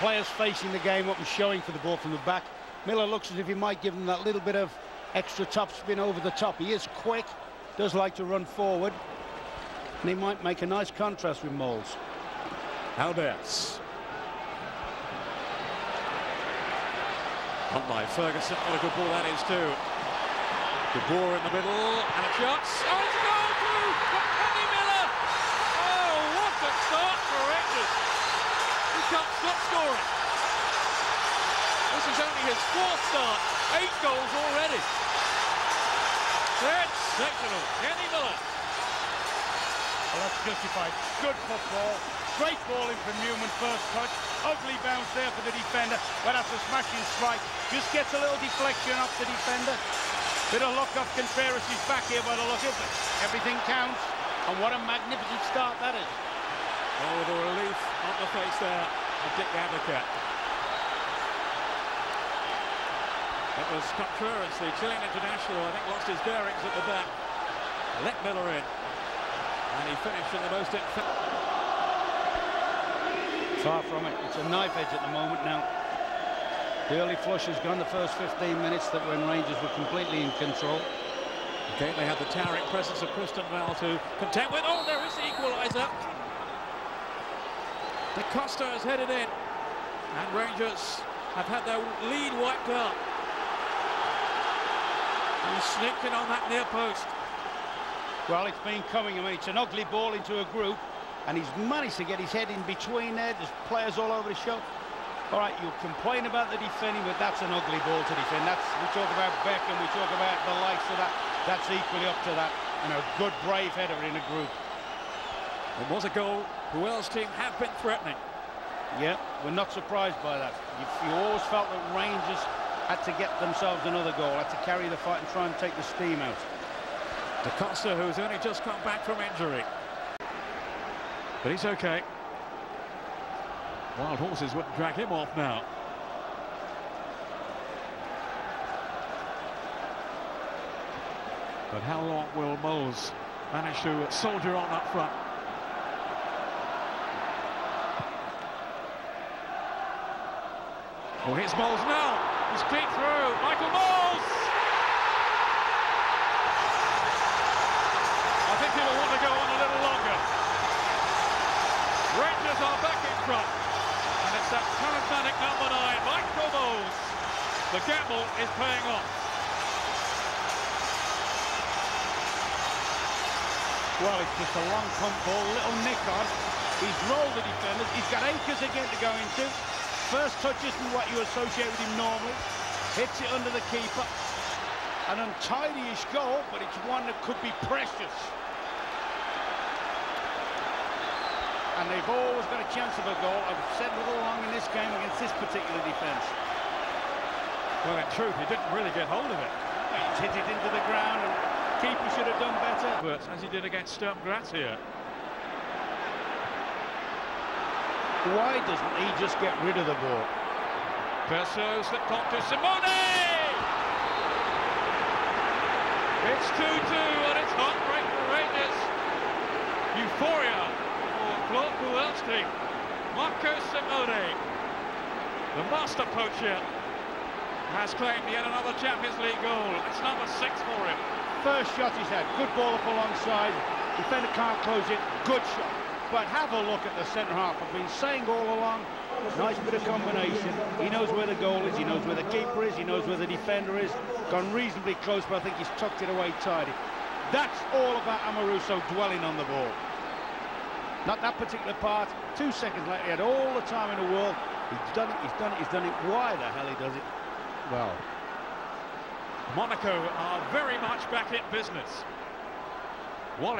players facing the game up and showing for the ball from the back. Miller looks as if he might give them that little bit of extra top spin over the top. He is quick, does like to run forward, and he might make a nice contrast with Mols. Albertz. On by Ferguson. What a good ball that is too. De Boer in the middle and a shot. Oh, it's a goal too for Kenny Miller. Oh, what a start for Rangers. He can't stop scoring. This is only his fourth start. Eight goals already. Sensational. Kenny Miller. Well, that's justified. Good football. Great ball in from Numan, first touch. Ugly bounce there for the defender. But that's a smashing strike. Just gets a little deflection off the defender. Bit of luck off Contreras' is back here by the look of it. Everything counts. And what a magnificent start that is. Oh, the relief on the face there of Dick Advocaat. It was Contreras, the Chilean international, I think lost his bearings at the back. Let Miller in. And he finished in the most... Far from it. It's a knife edge at the moment now. The early flush has gone the first 15 minutes that when Rangers were completely in control. Okay, they had the towering presence of Christanval to contend with. Oh, there is the equaliser. Da Costa has headed in. And Rangers have had their lead wiped out. He's sneaked in on that near post. Well, it's been coming. I mean, it's an ugly ball into a group and he's managed to get his head in between there. There's players all over the show. All right, you'll complain about the defending, but that's an ugly ball to defend. That's we talk about Beckham, we talk about the likes of that. That's equally up to that, and a good brave header in a group. It was a goal. Who else team have been threatening. Yeah, we're not surprised by that. You, you always felt that Rangers had to get themselves another goal, had to carry the fight and try and take the steam out. Da Costa, who's only just come back from injury. But he's okay. Wild horses wouldn't drag him off now. But how long will Mols manage to soldier on up front? Oh, here's Mols now. He's clean through. Michael Mols! I think he'll want to go on a little longer. Rangers are back in front. And it's that charismatic number nine, Michael Mols. The gamble is paying off. Well, it's just a long pump ball, little nick on. He's rolled the defenders. He's got acres again to go into. First touch isn't what you associate with him normally. Hits it under the keeper. An untidy-ish goal, but it's one that could be precious. And they've always got a chance of a goal. I've said it all along in this game against this particular defence. Well, in truth, he didn't really get hold of it. He's hit it into the ground, and keeper should have done better. But as he did against Sturm Graz here. Why doesn't he just get rid of the ball? Pršo slipped on to Simone! It's 2-2 and it's heartbreak for Rangers. Euphoria for Claude Puel's team. Marco Simone, the master poacher, has claimed yet another Champions League goal. It's number six for him. First shot he's had, good ball up alongside. Defender can't close it, good shot. But have a look at the centre half. I've been saying all along, nice bit of combination. He knows where the goal is, he knows where the keeper is, he knows where the defender is. Gone reasonably close, but I think he's tucked it away tidy. That's all about Amoruso dwelling on the ball. Not that particular part. Two seconds later, he had all the time in the world. He's done it, he's done it, he's done it. Why the hell he does it? Well, Monaco are very much back in business.